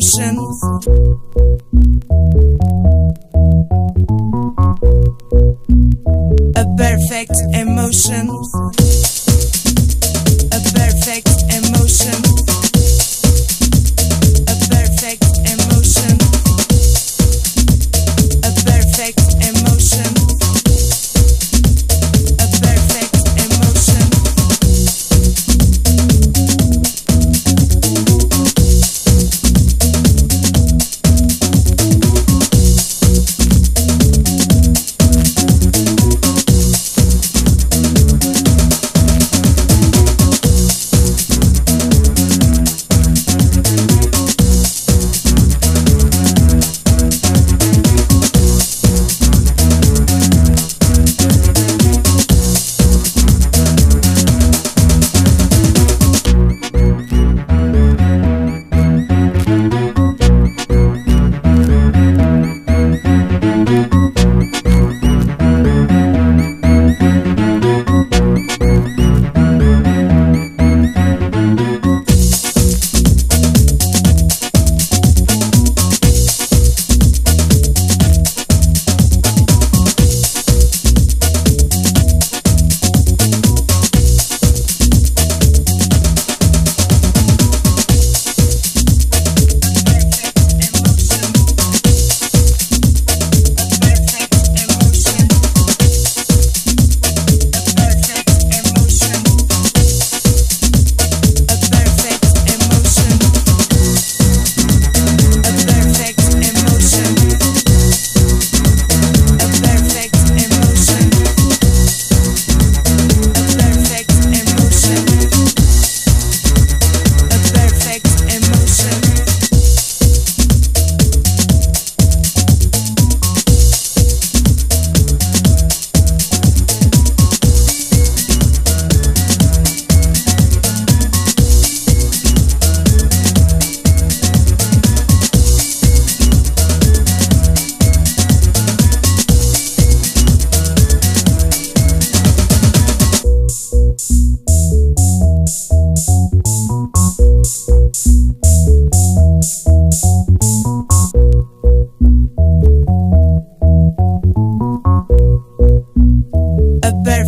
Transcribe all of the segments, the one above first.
emotion. A perfect emotion.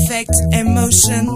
perfect emotion.